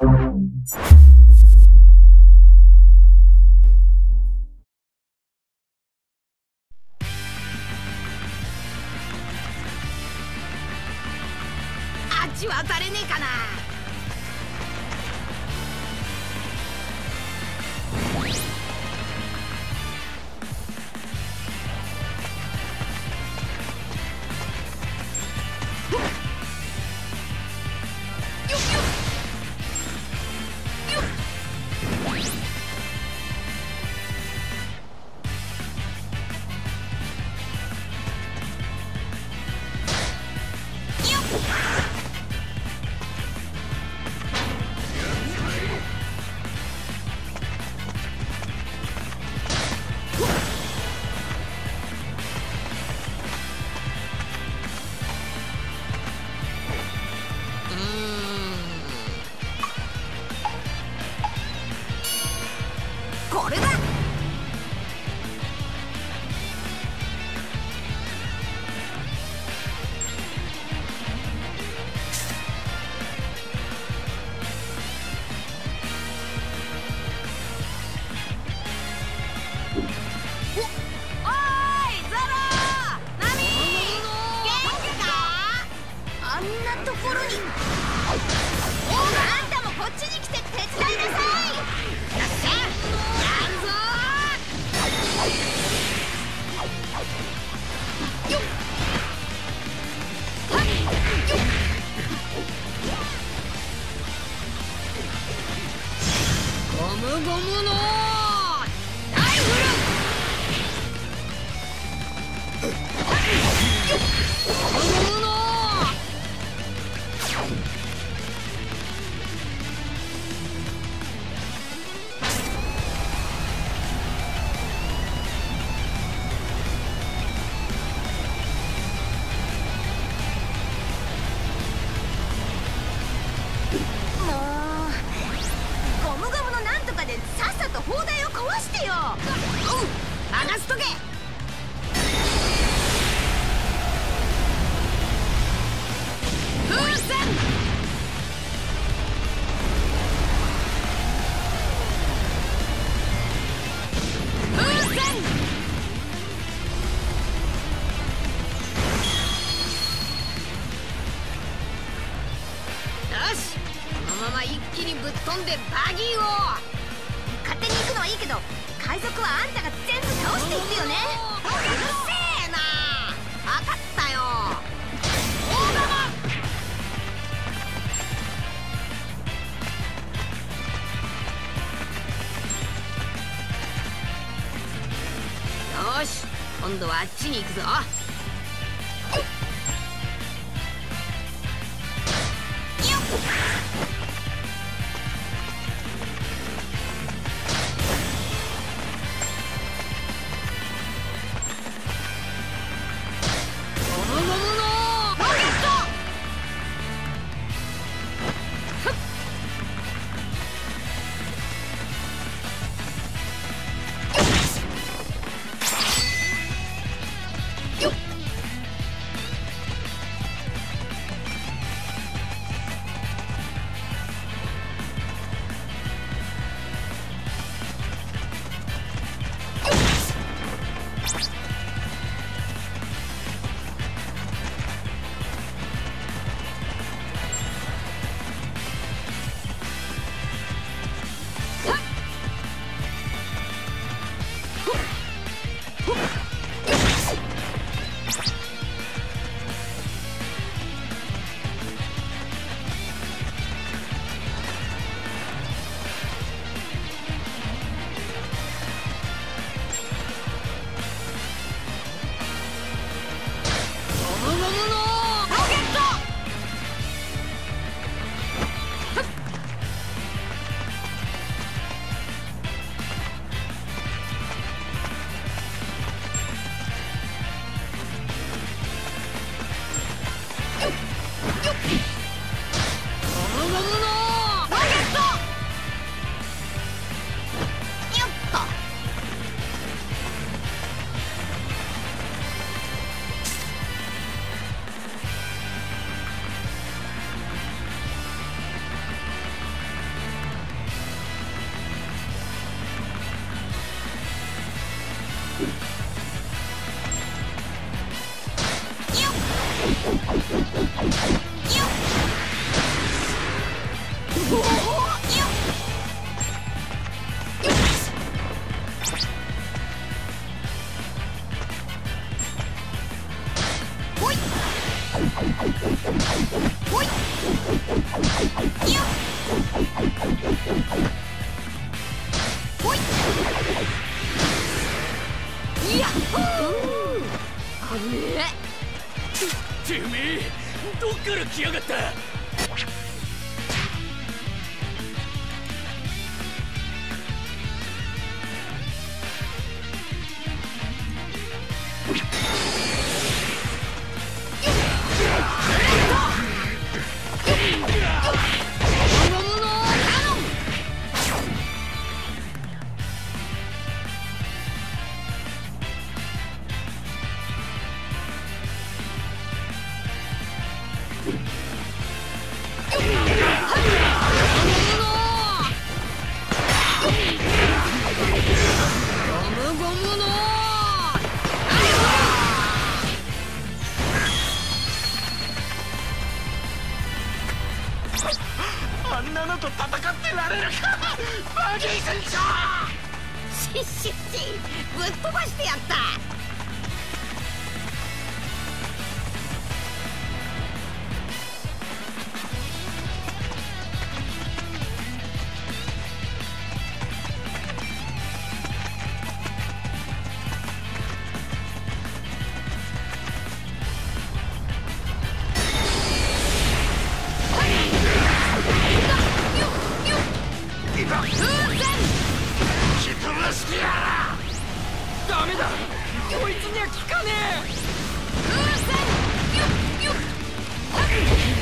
you. もうゴムゴムのなんとかでさっさと砲台を壊してよ。おう任すとけ。飛んでバギーを。勝手に行くのはいいけど海賊はあんたが全部倒していってよね。うるせえな。分かったよ。大玉よし今度はあっちに行くぞ。よっ。てめえどっから来やがった？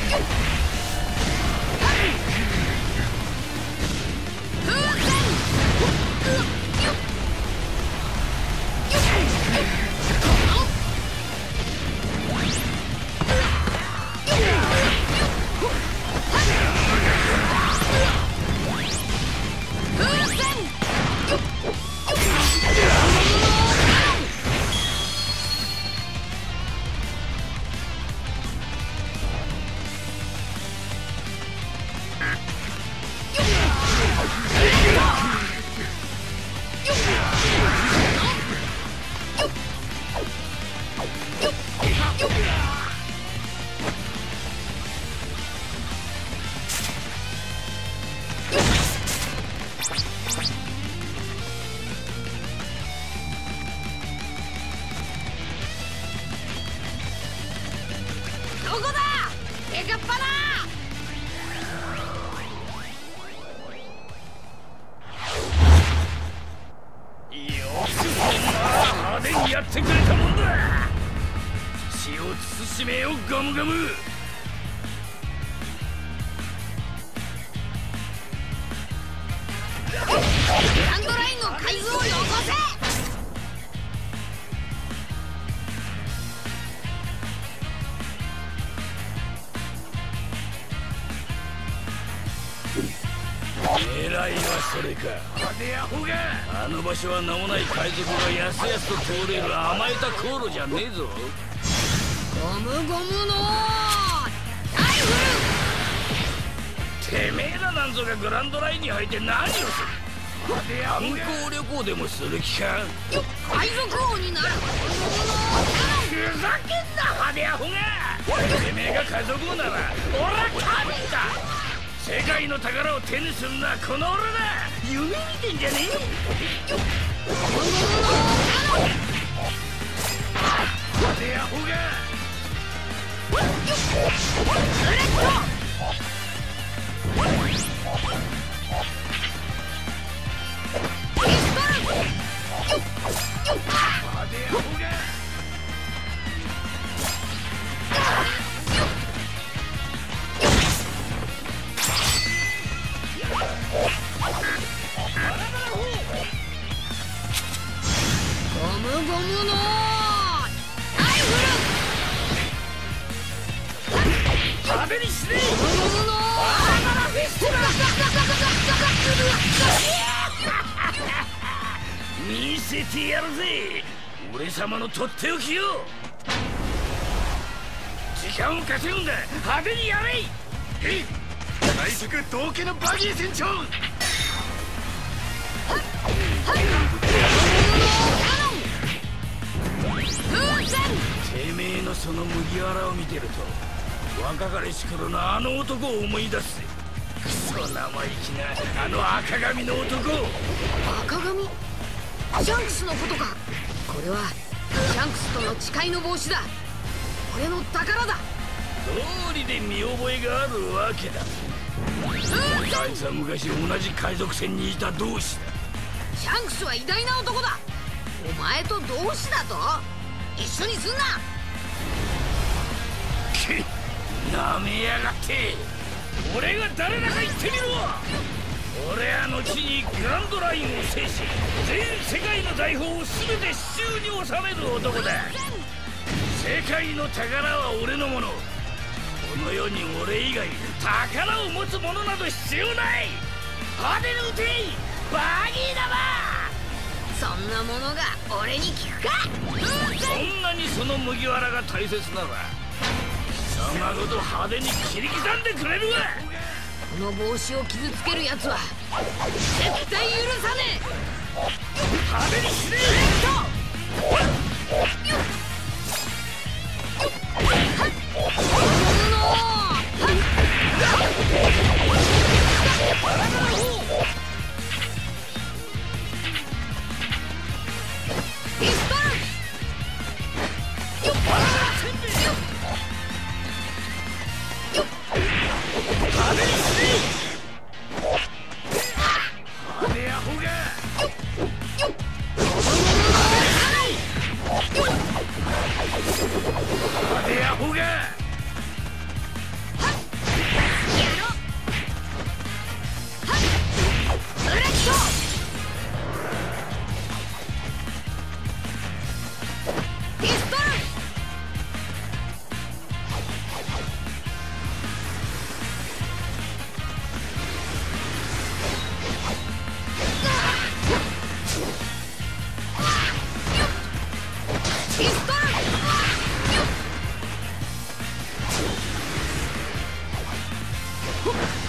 ど慎めよガムガム。グランドラインの海図をよこせ。狙いはそれか。派手アホがあの場所は名もない海賊がやすやすと通れる甘えた航路じゃねえぞゴムゴムのライフてめえらなんぞがグランドラインに入って何をする観光旅行でもする気かル海賊王になるふざけんな派手アホがてめえが海賊王なら俺は神だ世界の宝を手にするのはこの俺だ夢見てんじゃね。え派手アホが派手アホがゴムゴムの派手にしねえ見せてやるぜ俺様のとっておきを時間を稼ぐんだ。派手にやれへい海賊道家のバギー船長てめえのその麦わらを見てると若かりし頃のあの男を思い出すぜクソ生意気なあの赤髪の男赤髪？シャンクスのことか。これはシャンクスとの誓いの帽子だ。俺の宝だ。通りで見覚えがあるわけだ。あいつは昔同じ海賊船にいた同志だ。シャンクスは偉大な男だ。お前と同志だと？一緒にすんななめやがって俺が誰だか言ってみろ。俺は後にグランドラインを制し全世界の財宝を全て手中に収める男だ。世界の宝は俺のもの。この世に俺以外宝を持つ者など必要ない。派手に撃てバギーだばそんなものが俺に効くか。そんなにその麦わらが大切なら貴様ごと派手に切り刻んでくれるわ。この帽子を傷つける奴は絶対許さねえ。派手にしねえしし Huh.